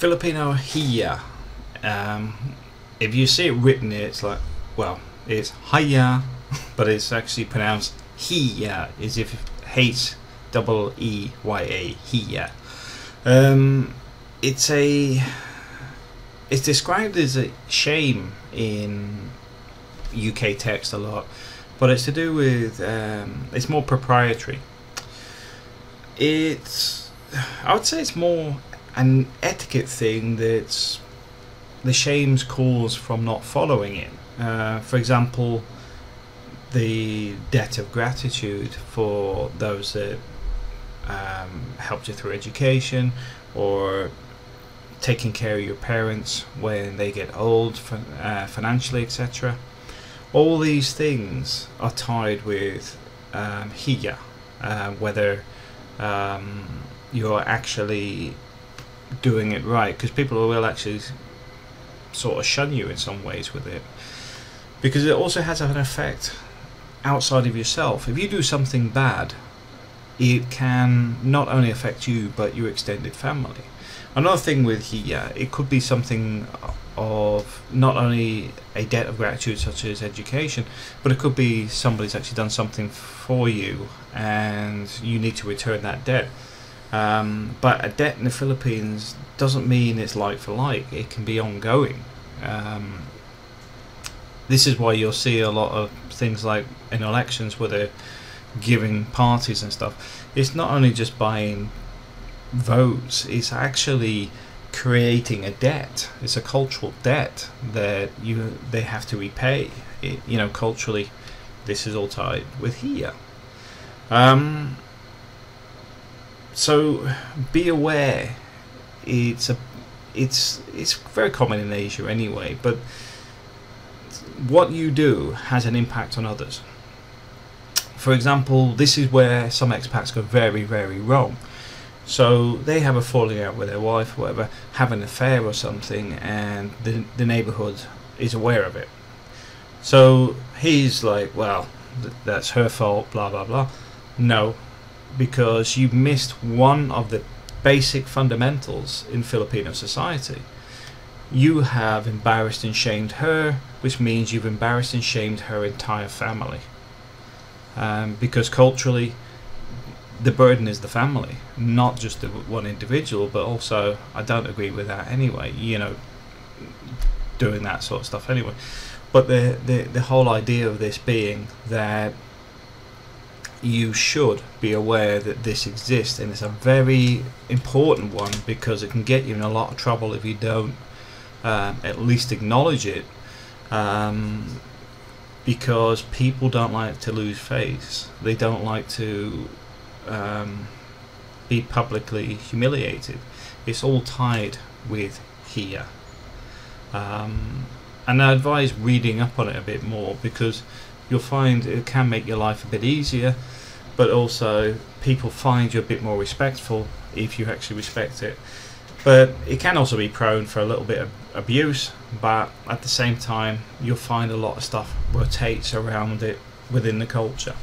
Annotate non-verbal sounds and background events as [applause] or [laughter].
Filipino hiya. Um, if you see it written, it's like, well, it's hiya, [laughs] but it's actually pronounced hiya, as if H double E Y A hiya. Um, it's a. It's described as a shame in UK text a lot, but it's to do with. Um, it's more proprietary. It's. I would say it's more an etiquette thing that's the shame's cause from not following it. Uh, for example, the debt of gratitude for those that um, helped you through education or taking care of your parents when they get old uh, financially, etc. All these things are tied with um, uh, whether um, you're actually doing it right, because people will actually sort of shun you in some ways with it, because it also has an effect outside of yourself. If you do something bad, it can not only affect you but your extended family. Another thing with hiya, it could be something of not only a debt of gratitude such as education, but it could be somebody's actually done something for you and you need to return that debt. Um, but a debt in the Philippines doesn't mean it's like for like, it can be ongoing. Um, this is why you'll see a lot of things like in elections where they're giving parties and stuff. It's not only just buying votes, it's actually creating a debt. It's a cultural debt that you they have to repay. It, you know, culturally, this is all tied with hiya. Um, so be aware. It's a, it's it's very common in Asia anyway, but what you do has an impact on others. For example, this is where some expats go very, very wrong. So they have a falling out with their wife, or whatever, have an affair or something, and the the neighbourhood is aware of it. So he's like, well, th- that's her fault, blah blah blah. No, because you've missed one of the basic fundamentals in Filipino society. You have embarrassed and shamed her, which means you've embarrassed and shamed her entire family. Um, because culturally, the burden is the family, not just the one individual, but also, I don't agree with that anyway, you know, doing that sort of stuff anyway. But the, the, the whole idea of this being that you should be aware that this exists and it's a very important one because it can get you in a lot of trouble if you don't um, at least acknowledge it um, because people don't like to lose face. They don't like to um, be publicly humiliated. It's all tied with hiya. Um, and I advise reading up on it a bit more because you'll find it can make your life a bit easier, but also people find you a bit more respectful if you actually respect it. But it can also be prone for a little bit of abuse, but at the same time, you'll find a lot of stuff rotates around it within the culture.